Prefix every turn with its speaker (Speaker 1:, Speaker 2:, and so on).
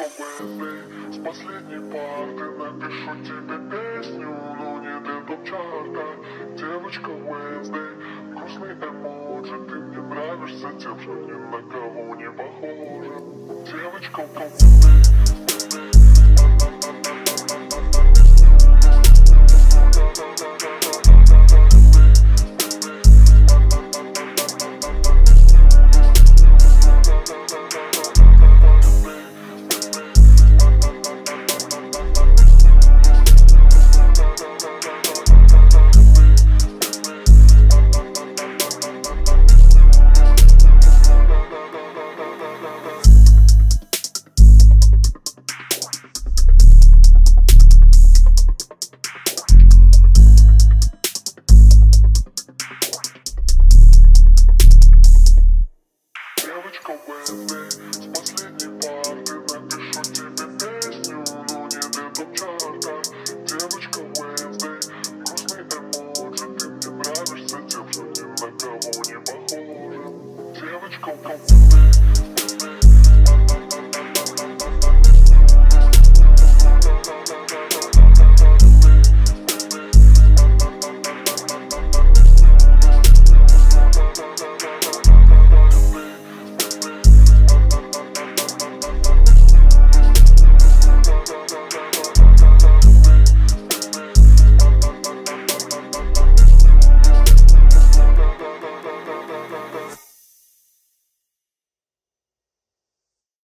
Speaker 1: Девочка Уэнсли, с последней парты Напишу тебе песню, но не для топ-чарта Девочка Уэнсли, грустный эмоджи Ты мне нравишься тем, что ни на кого не похожа Девочка Уэнсли, go, go.